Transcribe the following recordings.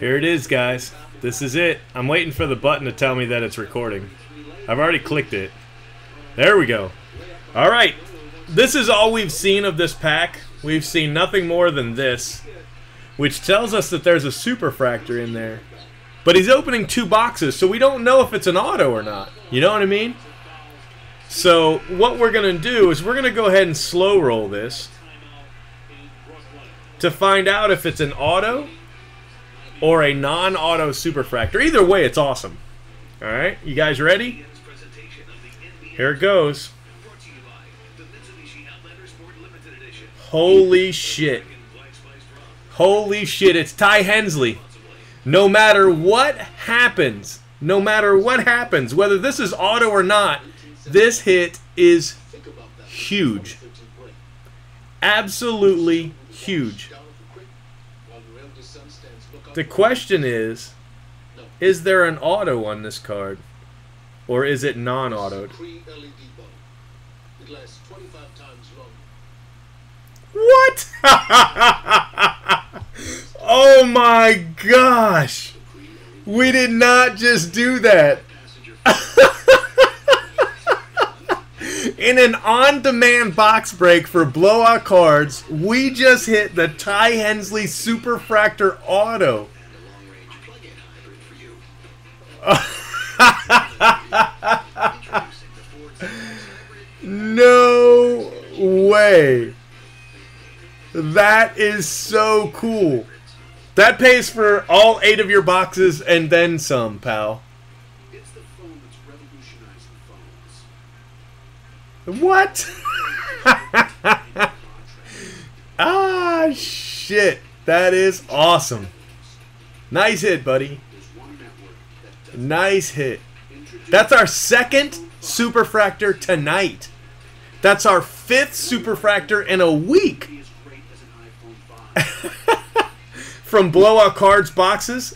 Here it is, guys. This is it. I'm waiting for the button to tell me that it's recording. I've already clicked it. There we go. All right. This is all we've seen of this pack. We've seen nothing more than this, which tells us that there's a super superfractor in there. But he's opening two boxes, so we don't know if it's an auto or not. You know what I mean? So what we're going to do is we're going to go ahead and slow roll this to find out if it's an auto or a non-auto superfractor. Either way, it's awesome. All right, you guys ready? Here it goes. Holy shit. Holy shit, it's Ty Hensley. No matter what happens, no matter what happens, whether this is auto or not, this hit is huge. Absolutely huge. The question is, is there an auto on this card? Or is it non-autoed? What? oh my gosh! We did not just do that. In an on-demand box break for blowout cards, we just hit the Ty Hensley Superfractor Auto. no way. That is so cool. That pays for all eight of your boxes and then some, pal. What? ah, shit. That is awesome. Nice hit, buddy. Nice hit. That's our second Superfractor tonight. That's our fifth Superfractor in a week. From blowout cards boxes,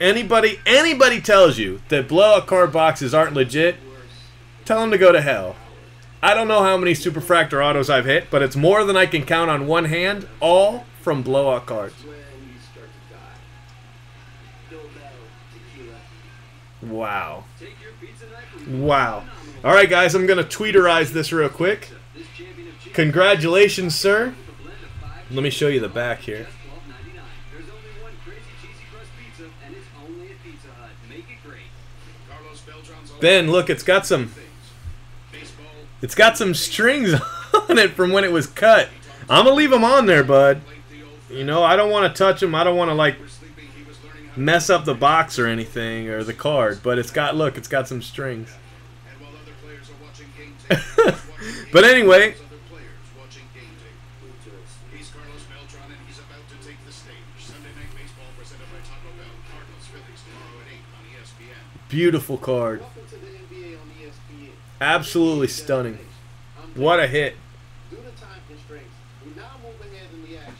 anybody anybody tells you that blowout card boxes aren't legit, tell them to go to hell. I don't know how many Superfractor autos I've hit, but it's more than I can count on one hand, all from blowout cards. Wow. Wow. All right, guys, I'm going to tweeterize this real quick. Congratulations, sir. Let me show you the back here. Ben, look, it's got some it's got some strings on it from when it was cut. I'm going to leave them on there, bud. You know, I don't want to touch them. I don't want to, like, mess up the box or anything or the card. But it's got, look, it's got some strings. but anyway. Beautiful card. Absolutely stunning. What a hit. Due to time constraints, we now move ahead in the action.